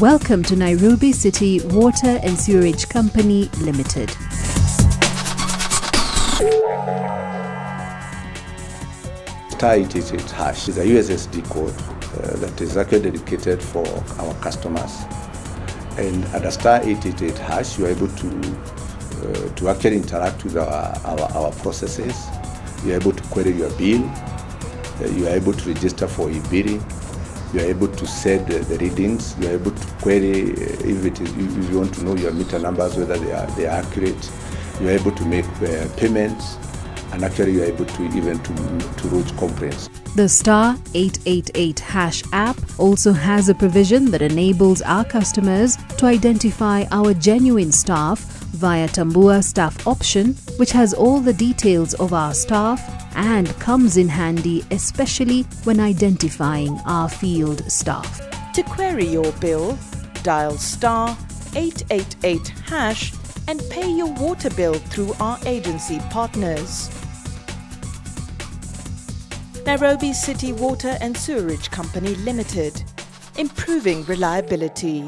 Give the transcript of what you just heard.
Welcome to Nairobi City Water and Sewerage Company Limited. Star 888 hash is a USSD code uh, that is actually dedicated for our customers. And at a star 888 hash, you are able to uh, to actually interact with our, our, our processes. You are able to query your bill. Uh, you are able to register for e-billing. You are able to set the, readings. You are able query uh, if it is if you want to know your meter numbers whether they are they are accurate. You are able to make uh, payments and actually you're able to even to, to root complaints. The star 888 hash app also has a provision that enables our customers to identify our genuine staff via Tambua staff option which has all the details of our staff and comes in handy especially when identifying our field staff. To query your bill, dial star 888 hash and pay your water bill through our agency partners. Nairobi City Water and Sewerage Company Limited, improving reliability.